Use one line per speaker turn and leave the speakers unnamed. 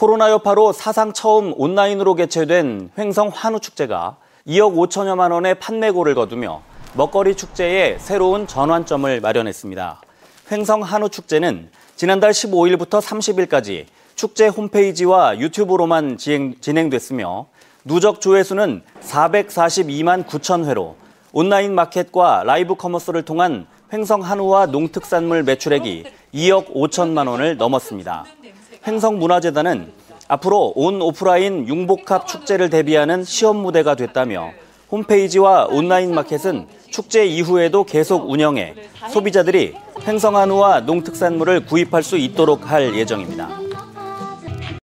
코로나 여파로 사상 처음 온라인으로 개최된 횡성 한우 축제가 2억 5천여만 원의 판매고를 거두며 먹거리 축제에 새로운 전환점을 마련했습니다. 횡성 한우 축제는 지난달 15일부터 30일까지 축제 홈페이지와 유튜브로만 진행 됐으며 누적 조회수는 442만 9천 회로 온라인 마켓과 라이브 커머스를 통한 횡성 한우와 농특산물 매출액이 2억 5천만 원을 넘었습니다. 횡성문화재단은 앞으로 온 오프라인 융복합 축제를 대비하는 시험 무대가 됐다며 홈페이지와 온라인 마켓은 축제 이후에도 계속 운영해 소비자들이 횡성한우와 농특산물을 구입할 수 있도록 할 예정입니다.